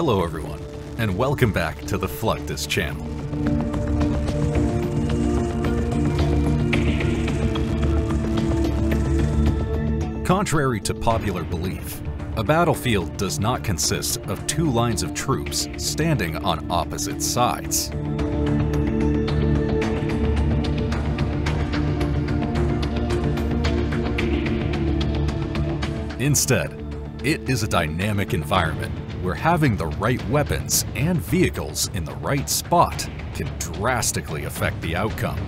Hello everyone, and welcome back to the Fluctus channel. Contrary to popular belief, a battlefield does not consist of two lines of troops standing on opposite sides. Instead, it is a dynamic environment where having the right weapons and vehicles in the right spot can drastically affect the outcome.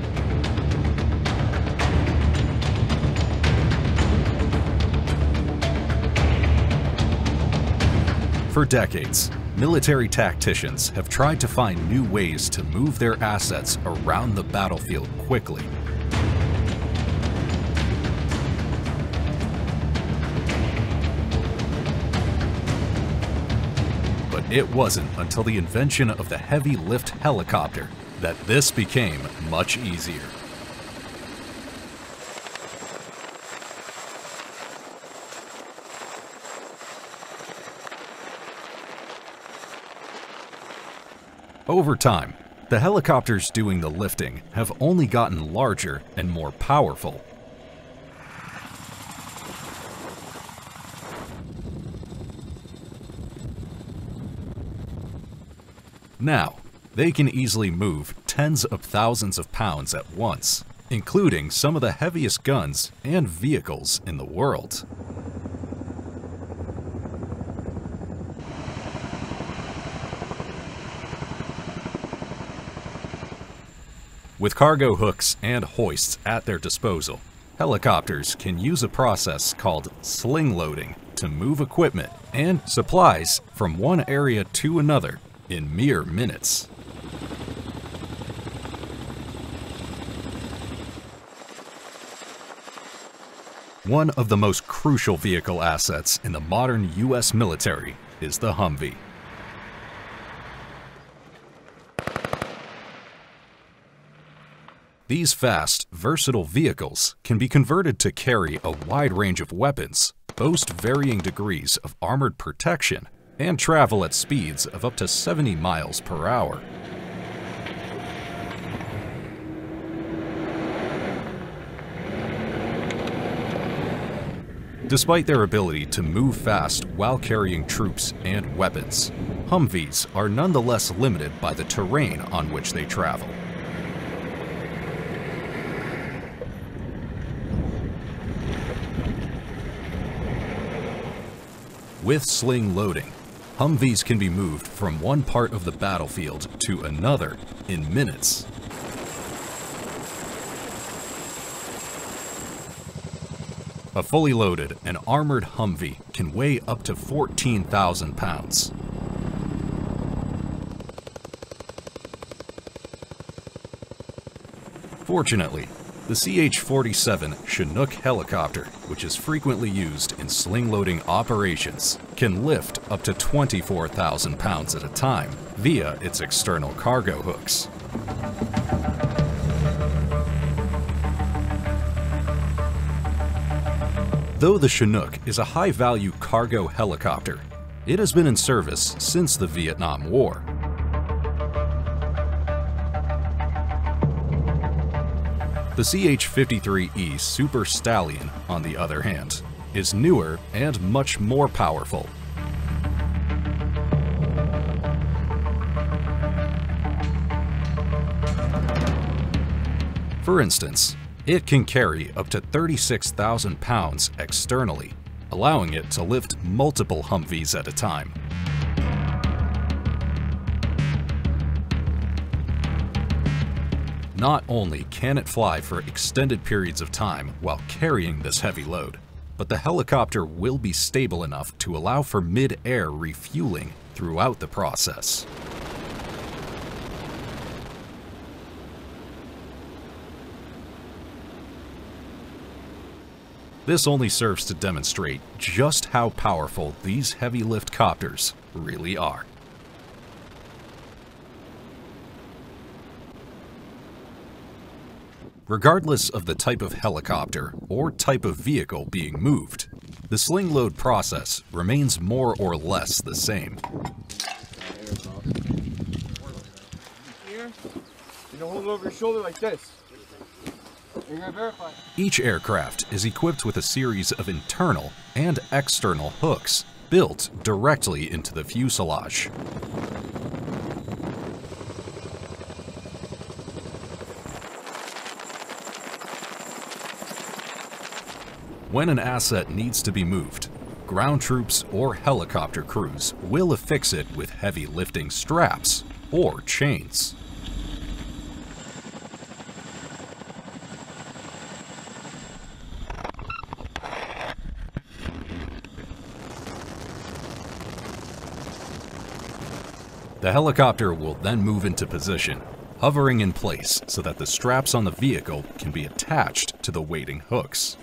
For decades, military tacticians have tried to find new ways to move their assets around the battlefield quickly It wasn't until the invention of the heavy lift helicopter that this became much easier. Over time, the helicopters doing the lifting have only gotten larger and more powerful Now, they can easily move tens of thousands of pounds at once, including some of the heaviest guns and vehicles in the world. With cargo hooks and hoists at their disposal, helicopters can use a process called sling loading to move equipment and supplies from one area to another in mere minutes. One of the most crucial vehicle assets in the modern U.S. military is the Humvee. These fast, versatile vehicles can be converted to carry a wide range of weapons, boast varying degrees of armored protection, and travel at speeds of up to 70 miles per hour. Despite their ability to move fast while carrying troops and weapons, Humvees are nonetheless limited by the terrain on which they travel. With sling loading, Humvees can be moved from one part of the battlefield to another in minutes. A fully loaded and armored Humvee can weigh up to 14,000 pounds. Fortunately, the CH-47 Chinook helicopter, which is frequently used in sling loading operations, can lift up to 24,000 pounds at a time via its external cargo hooks. Though the Chinook is a high-value cargo helicopter, it has been in service since the Vietnam War. The CH-53E Super Stallion, on the other hand, is newer and much more powerful. For instance, it can carry up to 36,000 pounds externally, allowing it to lift multiple Humvees at a time. Not only can it fly for extended periods of time while carrying this heavy load, but the helicopter will be stable enough to allow for mid-air refueling throughout the process. This only serves to demonstrate just how powerful these heavy lift copters really are. Regardless of the type of helicopter or type of vehicle being moved, the sling load process remains more or less the same. Here, you don't hold it over your shoulder like this. You're gonna verify. Each aircraft is equipped with a series of internal and external hooks built directly into the fuselage. When an asset needs to be moved, ground troops or helicopter crews will affix it with heavy lifting straps or chains. The helicopter will then move into position, hovering in place so that the straps on the vehicle can be attached to the waiting hooks.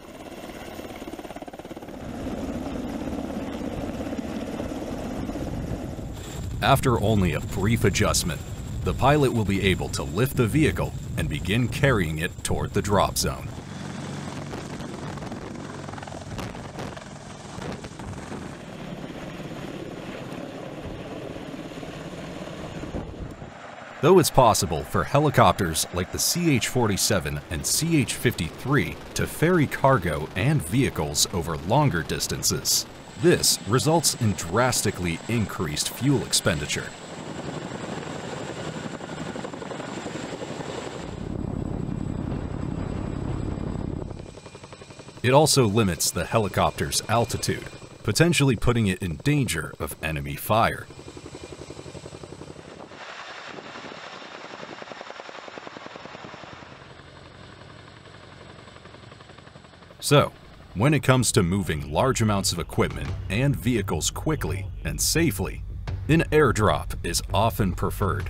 After only a brief adjustment, the pilot will be able to lift the vehicle and begin carrying it toward the drop zone. Though it's possible for helicopters like the CH-47 and CH-53 to ferry cargo and vehicles over longer distances, this results in drastically increased fuel expenditure. It also limits the helicopter's altitude, potentially putting it in danger of enemy fire. So, when it comes to moving large amounts of equipment and vehicles quickly and safely, an airdrop is often preferred.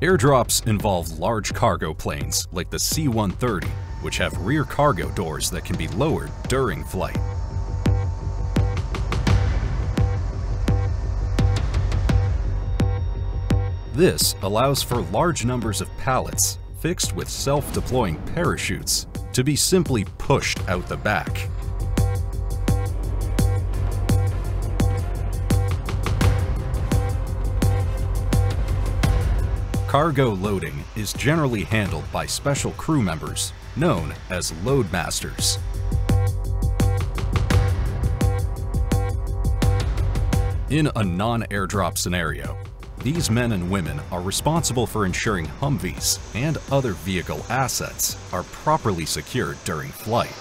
Airdrops involve large cargo planes like the C-130, which have rear cargo doors that can be lowered during flight. This allows for large numbers of pallets fixed with self-deploying parachutes to be simply pushed out the back. Cargo loading is generally handled by special crew members known as loadmasters. In a non-airdrop scenario, these men and women are responsible for ensuring Humvees and other vehicle assets are properly secured during flight.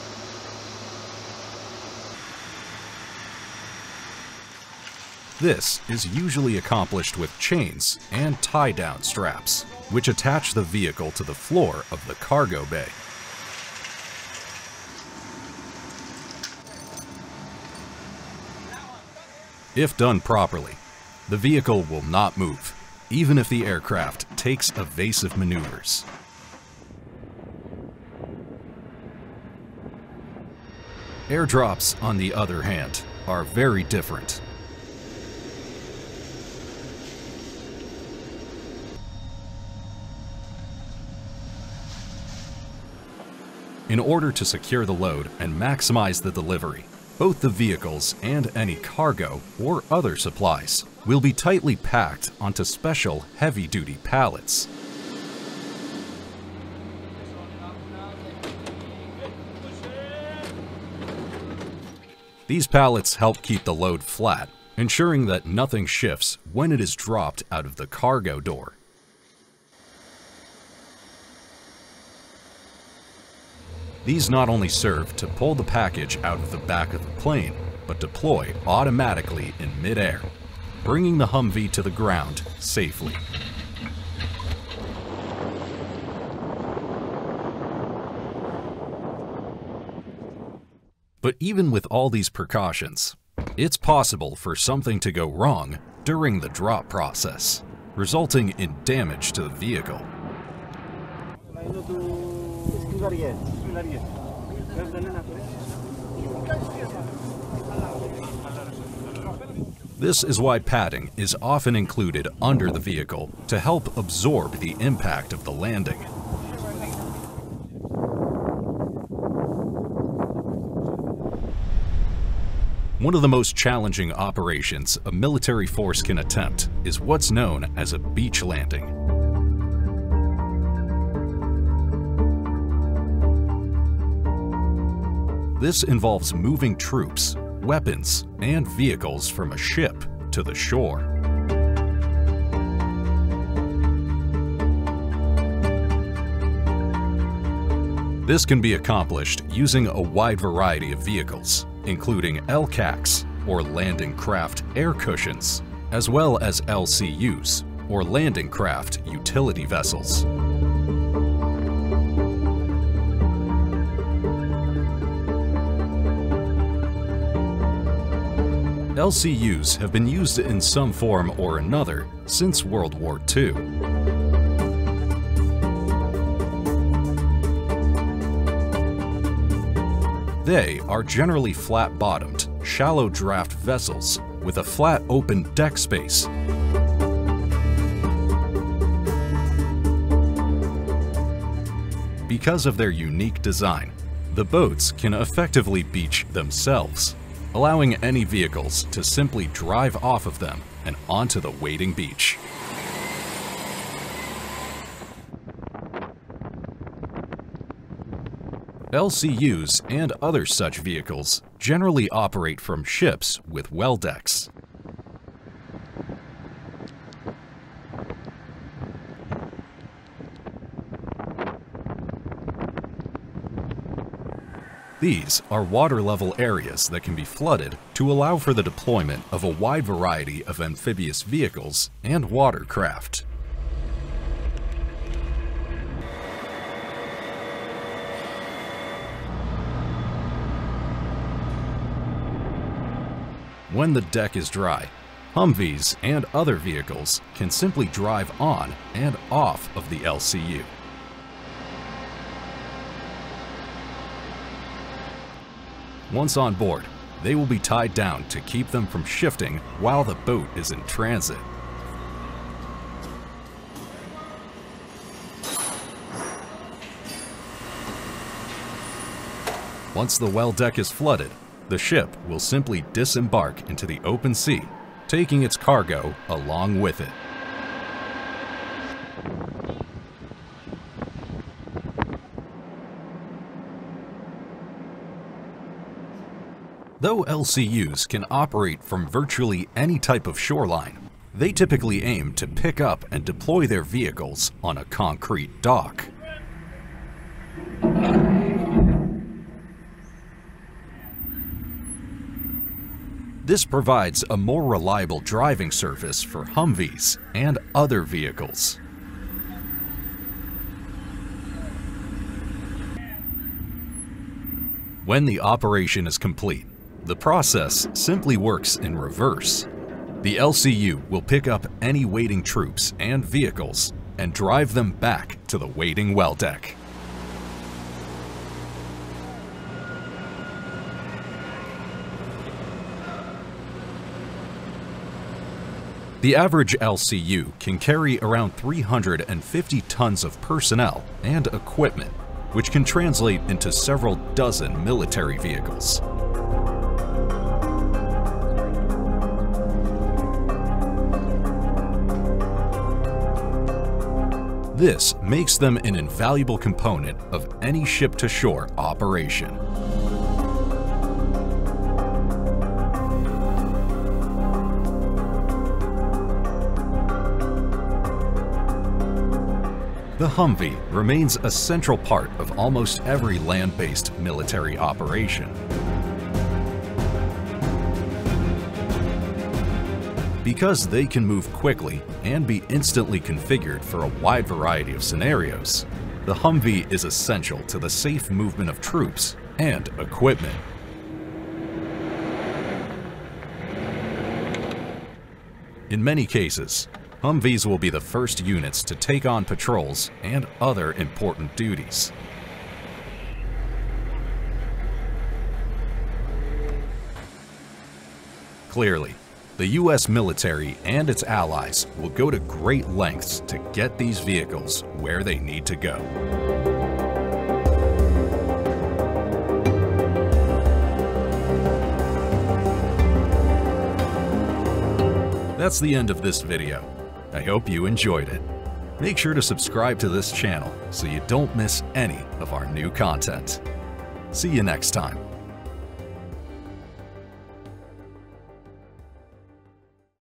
This is usually accomplished with chains and tie-down straps, which attach the vehicle to the floor of the cargo bay. If done properly, the vehicle will not move, even if the aircraft takes evasive maneuvers. Airdrops, on the other hand, are very different. In order to secure the load and maximize the delivery, both the vehicles and any cargo or other supplies will be tightly packed onto special heavy-duty pallets. These pallets help keep the load flat, ensuring that nothing shifts when it is dropped out of the cargo door. These not only serve to pull the package out of the back of the plane, but deploy automatically in midair, bringing the Humvee to the ground safely. But even with all these precautions, it's possible for something to go wrong during the drop process, resulting in damage to the vehicle. This is why padding is often included under the vehicle to help absorb the impact of the landing. One of the most challenging operations a military force can attempt is what's known as a beach landing. This involves moving troops, weapons, and vehicles from a ship to the shore. This can be accomplished using a wide variety of vehicles, including LCACs, or Landing Craft Air Cushions, as well as LCUs, or Landing Craft Utility Vessels. LCUs have been used in some form or another since World War II. They are generally flat-bottomed, shallow draft vessels with a flat open deck space. Because of their unique design, the boats can effectively beach themselves, allowing any vehicles to simply drive off of them and onto the waiting beach. LCUs and other such vehicles generally operate from ships with well decks. These are water level areas that can be flooded to allow for the deployment of a wide variety of amphibious vehicles and watercraft. When the deck is dry, Humvees and other vehicles can simply drive on and off of the LCU. Once on board, they will be tied down to keep them from shifting while the boat is in transit. Once the well deck is flooded, the ship will simply disembark into the open sea, taking its cargo along with it. Though LCUs can operate from virtually any type of shoreline, they typically aim to pick up and deploy their vehicles on a concrete dock. This provides a more reliable driving surface for Humvees and other vehicles. When the operation is complete, the process simply works in reverse. The LCU will pick up any waiting troops and vehicles and drive them back to the waiting well deck. The average LCU can carry around 350 tons of personnel and equipment, which can translate into several dozen military vehicles. This makes them an invaluable component of any ship-to-shore operation. The Humvee remains a central part of almost every land-based military operation. Because they can move quickly and be instantly configured for a wide variety of scenarios, the Humvee is essential to the safe movement of troops and equipment. In many cases, Humvees will be the first units to take on patrols and other important duties. Clearly, the U.S. military and its allies will go to great lengths to get these vehicles where they need to go. That's the end of this video. I hope you enjoyed it. Make sure to subscribe to this channel so you don't miss any of our new content. See you next time.